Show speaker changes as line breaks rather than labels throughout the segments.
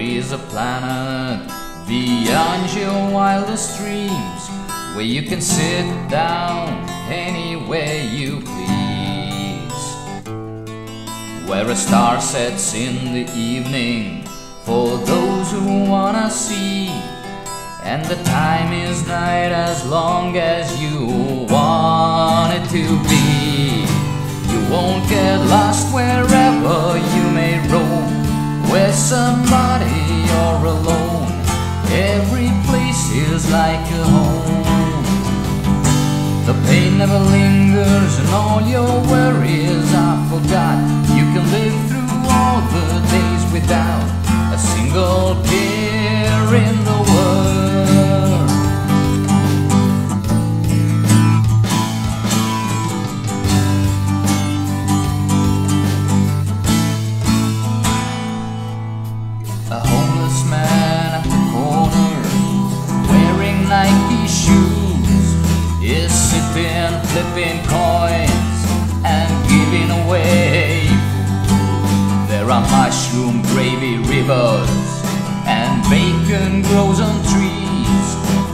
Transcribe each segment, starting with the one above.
is a planet beyond your wildest dreams where you can sit down anywhere you please. Where a star sets in the evening for those who wanna see, and the time is night as long as you want it to be. You won't get lost wherever you may roam, where somebody is like a home. The pain never lingers, and all your worries are forgot. Flipping coins and giving away. There are mushroom gravy rivers and bacon grows on trees.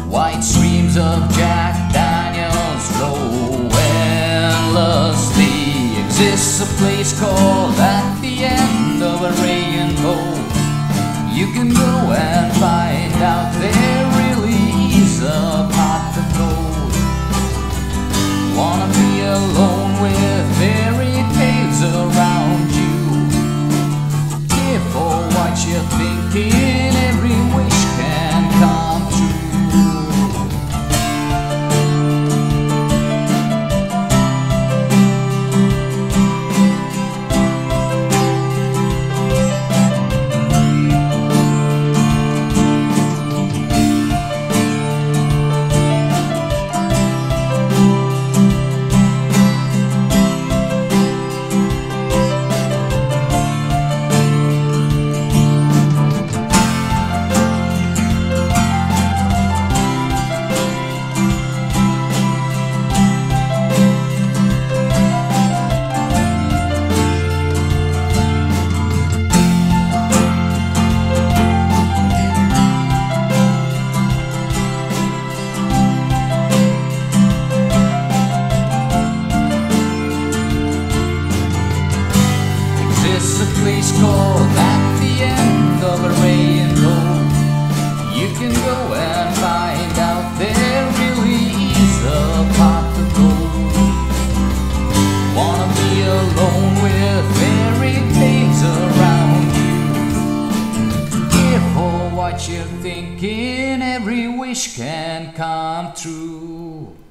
White streams of Jack Daniels flow endlessly. Exists a place called at the end of a rainbow. You can go alone with thinking, every wish can come true.